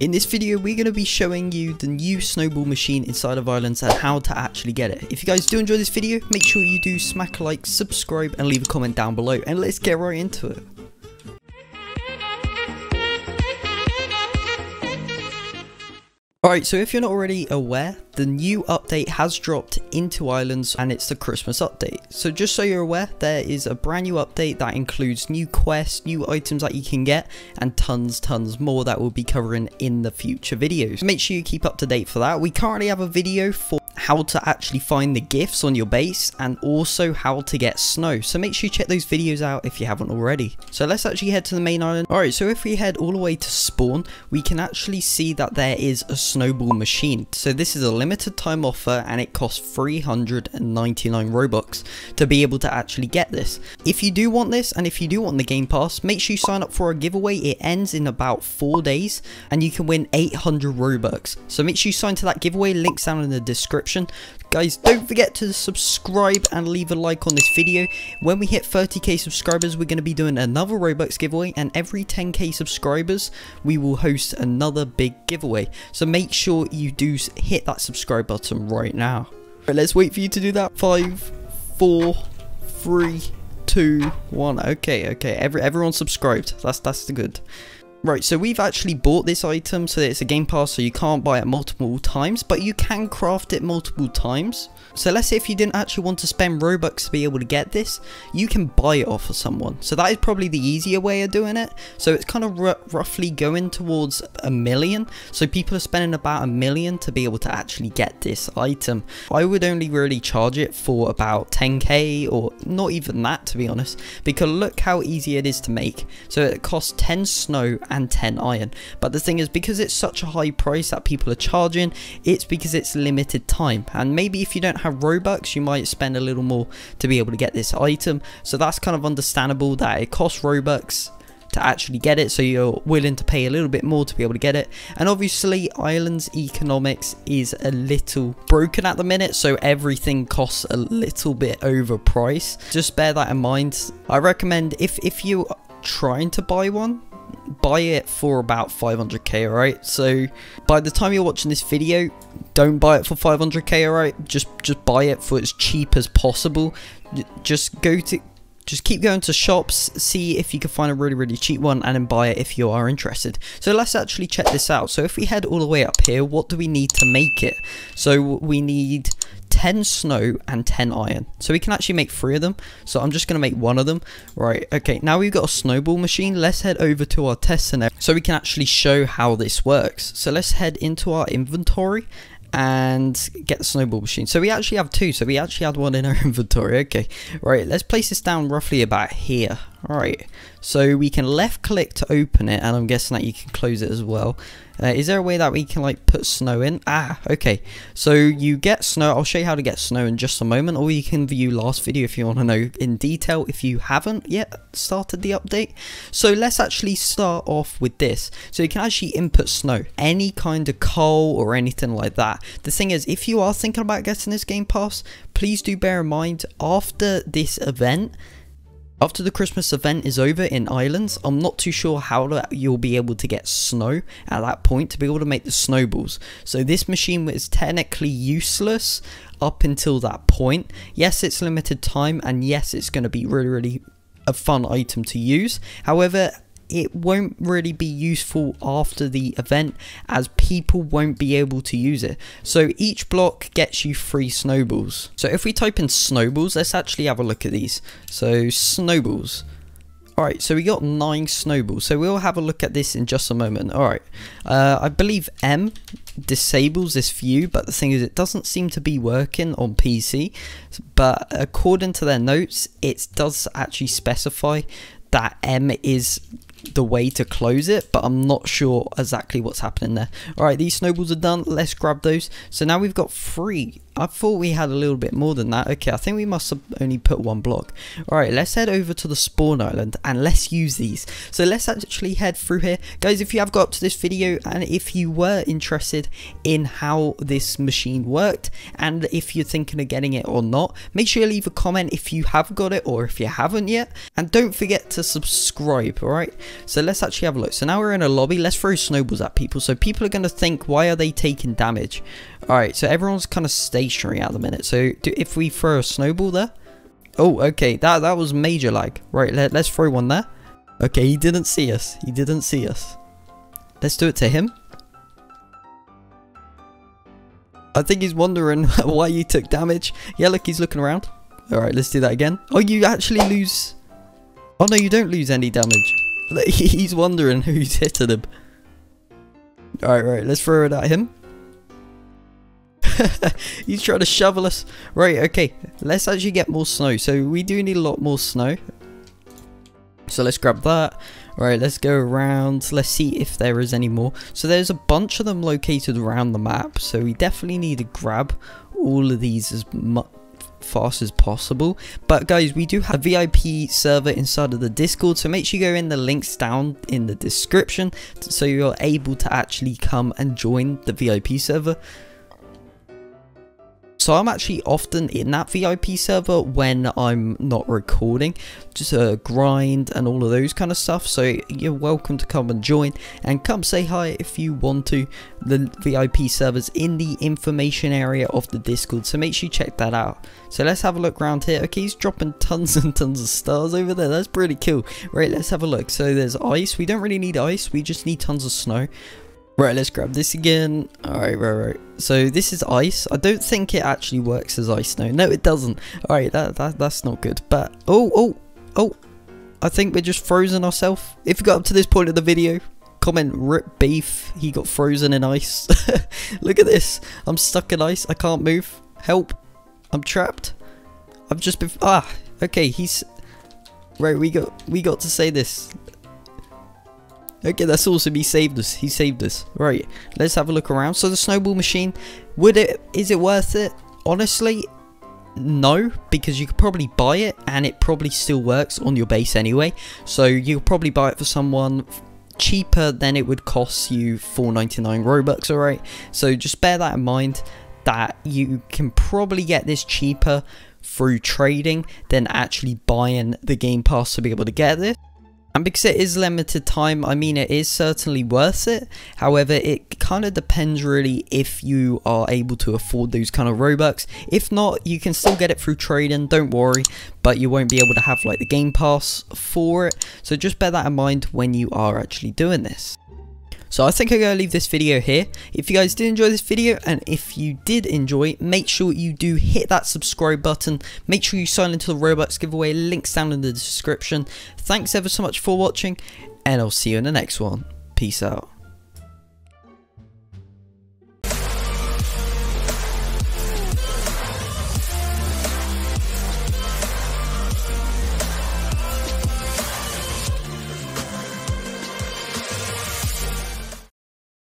In this video, we're going to be showing you the new snowball machine inside of Islands and how to actually get it. If you guys do enjoy this video, make sure you do smack a like, subscribe, and leave a comment down below. And let's get right into it. Alright, so if you're not already aware, the new update has dropped into Islands and it's the Christmas update. So just so you're aware, there is a brand new update that includes new quests, new items that you can get, and tons, tons more that we'll be covering in the future videos. Make sure you keep up to date for that. We currently have a video for how to actually find the gifts on your base and also how to get snow. So make sure you check those videos out if you haven't already. So let's actually head to the main island. Alright, so if we head all the way to spawn, we can actually see that there is a snowball machine. So this is a limited time offer and it costs 399 Robux to be able to actually get this. If you do want this and if you do want the game pass, make sure you sign up for a giveaway. It ends in about 4 days and you can win 800 Robux. So make sure you sign to that giveaway, links down in the description description. Guys, don't forget to subscribe and leave a like on this video. When we hit 30k subscribers, we're going to be doing another Robux giveaway. And every 10k subscribers, we will host another big giveaway. So make sure you do hit that subscribe button right now. Right, let's wait for you to do that. Five, four, three, two, one. Okay, okay. Every everyone subscribed. That's that's the good. Right, so we've actually bought this item so it's a game pass so you can't buy it multiple times, but you can craft it multiple times. So let's say if you didn't actually want to spend Robux to be able to get this, you can buy it off of someone. So that is probably the easier way of doing it. So it's kind of roughly going towards a million. So people are spending about a million to be able to actually get this item. I would only really charge it for about 10k or not even that to be honest, because look how easy it is to make. So it costs 10 snow and 10 iron. But the thing is, because it's such a high price that people are charging, it's because it's limited time. And maybe if you don't have Robux, you might spend a little more to be able to get this item. So that's kind of understandable that it costs Robux to actually get it so you're willing to pay a little bit more to be able to get it and obviously Islands economics is a little broken at the minute so everything costs a little bit overpriced just bear that in mind I recommend if if you're trying to buy one buy it for about 500k alright? So by the time you're watching this video don't buy it for 500k alright? Just just buy it for as cheap as possible. Just go to just keep going to shops, see if you can find a really, really cheap one, and then buy it if you are interested. So let's actually check this out. So if we head all the way up here, what do we need to make it? So we need 10 snow and 10 iron. So we can actually make three of them. So I'm just going to make one of them. Right, okay, now we've got a snowball machine. Let's head over to our test center so we can actually show how this works. So let's head into our inventory and get the snowball machine. So we actually have two. So we actually had one in our inventory. Okay, right, let's place this down roughly about here. Alright, so we can left click to open it and I'm guessing that you can close it as well. Uh, is there a way that we can like put snow in? Ah, okay. So you get snow. I'll show you how to get snow in just a moment or you can view last video if you want to know in detail if you haven't yet started the update. So let's actually start off with this. So you can actually input snow, any kind of coal or anything like that. The thing is, if you are thinking about getting this game pass, please do bear in mind after this event, after the Christmas event is over in Islands, I'm not too sure how you'll be able to get snow at that point to be able to make the snowballs. So this machine is technically useless up until that point. Yes, it's limited time and yes, it's going to be really, really a fun item to use. However, it won't really be useful after the event as people won't be able to use it. So each block gets you three snowballs. So if we type in snowballs, let's actually have a look at these. So snowballs. Alright, so we got 9 snowballs, so we'll have a look at this in just a moment. Alright, uh, I believe M disables this view, but the thing is it doesn't seem to be working on PC, but according to their notes, it does actually specify that M is the way to close it, but I'm not sure exactly what's happening there. Alright, these snowballs are done. Let's grab those. So now we've got three I thought we had a little bit more than that. Okay, I think we must have only put one block. Alright, let's head over to the spawn island and let's use these. So let's actually head through here. Guys, if you have got up to this video and if you were interested in how this machine worked and if you're thinking of getting it or not, make sure you leave a comment if you have got it or if you haven't yet. And don't forget to subscribe, alright? So let's actually have a look. So now we're in a lobby. Let's throw snowballs at people. So people are going to think, why are they taking damage? Alright, so everyone's kind of stationary at the minute. So do, if we throw a snowball there. Oh, okay. That, that was major lag. Right, let, let's throw one there. Okay, he didn't see us. He didn't see us. Let's do it to him. I think he's wondering why you took damage. Yeah, look, he's looking around. Alright, let's do that again. Oh, you actually lose... Oh, no, you don't lose any damage. He's wondering who's hitting him. Alright, right, let's throw it at him. He's trying to shovel us. Right, okay. Let's actually get more snow. So we do need a lot more snow. So let's grab that. Right, let's go around. Let's see if there is any more. So there's a bunch of them located around the map. So we definitely need to grab all of these as much fast as possible but guys we do have a vip server inside of the discord so make sure you go in the links down in the description so you're able to actually come and join the vip server so I'm actually often in that VIP server when I'm not recording, just a grind and all of those kind of stuff. So you're welcome to come and join and come say hi if you want to. The VIP servers in the information area of the Discord. So make sure you check that out. So let's have a look around here. Okay, he's dropping tons and tons of stars over there. That's pretty cool. Right, let's have a look. So there's ice. We don't really need ice. We just need tons of snow. Right, let's grab this again. Alright, right, right. So this is ice. I don't think it actually works as ice No, No, it doesn't. Alright, that, that, that's not good. But, oh, oh, oh. I think we're just frozen ourselves. If you got up to this point of the video, comment rip beef. He got frozen in ice. Look at this. I'm stuck in ice. I can't move. Help. I'm trapped. I've just been... Ah, okay, he's... Right, we got we got to say this. Okay, that's awesome. He saved us. He saved us. Right, let's have a look around. So the snowball machine, would it? Is it worth it? Honestly, no, because you could probably buy it and it probably still works on your base anyway. So you'll probably buy it for someone cheaper than it would cost you 4.99 Robux, alright? So just bear that in mind that you can probably get this cheaper through trading than actually buying the Game Pass to be able to get this. And because it is limited time, I mean, it is certainly worth it. However, it kind of depends really if you are able to afford those kind of Robux. If not, you can still get it through trading, don't worry. But you won't be able to have like the Game Pass for it. So just bear that in mind when you are actually doing this. So I think I'm going to leave this video here. If you guys did enjoy this video and if you did enjoy, make sure you do hit that subscribe button. Make sure you sign into the Robux giveaway. Links down in the description. Thanks ever so much for watching and I'll see you in the next one. Peace out.